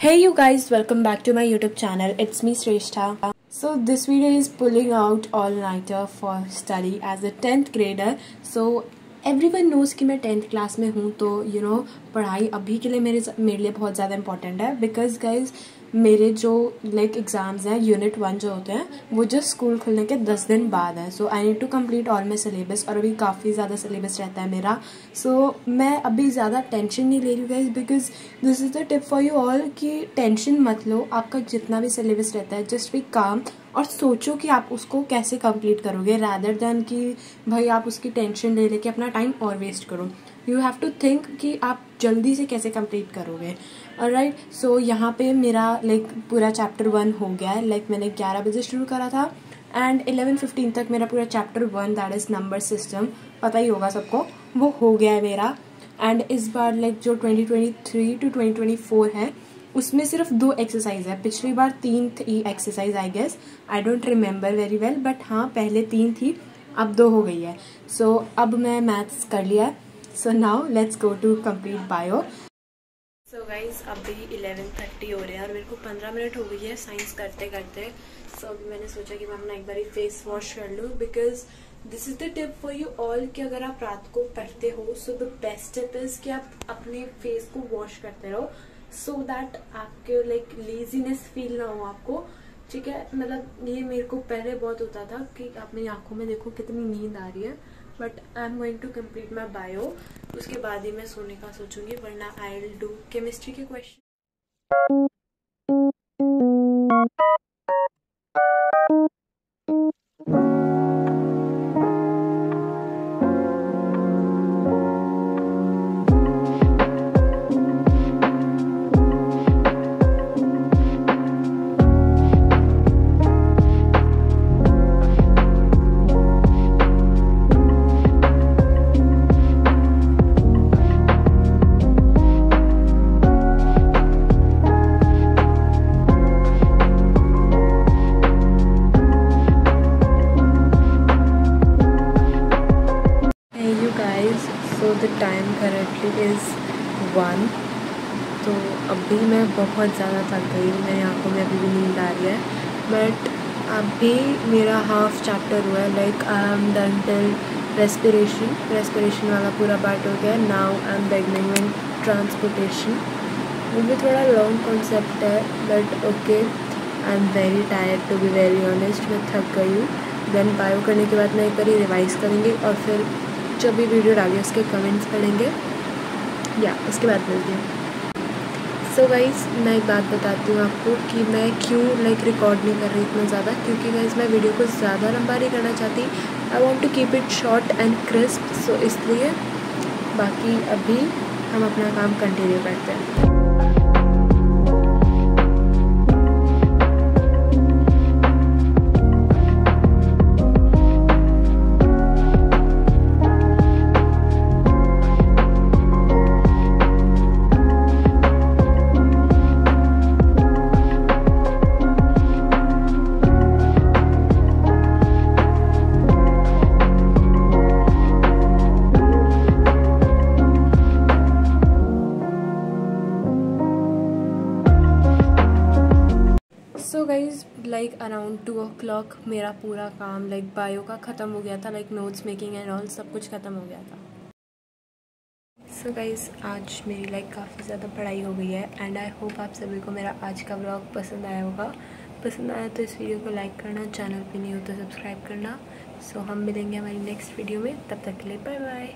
Hey you guys, welcome back to my YouTube channel. It's me Shrestha. So this video is pulling out all-nighter for study as a 10th grader. So everyone knows कि मैं tenth class में हूँ तो you know, पढ़ाई अभी के लिए मेरे मेरे लिए बहुत ज़्यादा इंपॉर्टेंट है बिकॉज़ गाइज़ मेरे जो लाइक एग्ज़ाम्स हैं यूनिट वन जो होते हैं वो जस्ट स्कूल खुलने के दस दिन बाद है। So I need to complete all my syllabus और अभी काफ़ी ज़्यादा सिलेबस रहता है मेरा। सो so, मैं अभी ज़्यादा टेंशन नहीं ले रही guys because this is the tip for you all कि टेंशन मत लो। आपका जितना भी सिलेबस रहता है जस्ट वी काम और सोचो कि आप उसको कैसे कंप्लीट करोगे रैदर देन कि भाई आप उसकी टेंशन ले लेके अपना टाइम और वेस्ट करो। यू हैव टू थिंक कि आप जल्दी से कैसे कंप्लीट करोगे। और राइट सो यहाँ पे मेरा लाइक like, पूरा चैप्टर वन हो गया है। लाइक like, मैंने ग्यारह बजे शुरू करा था। एंड एलेवन फिफ्टीन तक मेरा पूरा chapter one that is number system पता ही होगा सबको वो हो गया है मेरा। एंड इस बार लाइक like, जो twenty twenty three to twenty twenty four है उसमें सिर्फ़ दो एक्सरसाइज है। पिछली बार तीन थी exercise I guess I don't remember very well but हाँ पहले तीन थी अब दो हो गई है। सो so, अब मैं मैथ्स कर लिया है। So now let's go to complete bio so guys अभी इलेवन थर्टी हो रहे हैं और मेरे को पंद्रह मिनट हो गई है साइंस करते करते सो so, अभी मैंने सोचा कि मैं अपना एक बार फेस वॉश कर लूँ because this is the tip for you all कि अगर आप रात को पढ़ते हो so the best tip is कि आप अपने फेस को वॉश करते रहो। सो so दैट आपके लाइक लेजीनेस फील ना हो आपको, ठीक है? मतलब ये मेरे को पहले बहुत होता था कि आप मेरी आँखों में देखो कितनी नींद आ रही है। But I am going to complete my bio उसके बाद ही मैं सोने का सोचूँगी, वरना आई विल डू केमिस्ट्री के question the time currently is one तो अभी मैं बहुत ज़्यादा थक गई हूँ, मेरी आँखों में अभी भी नींद आ रही है। बट अभी मेरा हाफ़ चैप्टर हुआ है like I am done till respiration respiration वाला पूरा पार्ट हो गया now I am beginning in transportation वो भी थोड़ा लॉन्ग कॉन्सेप्ट है but okay I am very tired to be very honest मैं थक गई हूँ। देन बायो करने के बाद मैं एक बार रिवाइज़ करेंगे और फिर जब भी वीडियो डाली उसके कमेंट्स पढ़ेंगे। या उसके बाद मिलती हूँ। सो गाइज़ मैं एक बात बताती हूँ आपको कि मैं क्यों लाइक रिकॉर्ड नहीं कर रही इतना ज़्यादा? क्योंकि गाइज़ मैं वीडियो को ज़्यादा लंबा नहीं करना चाहती। I want to keep it short and crisp so इसलिए बाकी अभी हम अपना काम कंटिन्यू करते हैं। Guys like around two o'clock मेरा पूरा काम लाइक like, बायो का ख़त्म हो गया था like notes making and all सब कुछ ख़त्म हो गया था। सो so गाइज़ आज मेरी लाइक like, काफ़ी ज़्यादा पढ़ाई हो गई है एंड आई होप आप सभी को मेरा आज का ब्लॉग पसंद आया होगा। पसंद आया तो इस वीडियो को लाइक करना चैनल पे नहीं हो तो सब्सक्राइब करना। सो so, हम मिलेंगे हमारी नेक्स्ट वीडियो में तब तक के लिए बाय बाय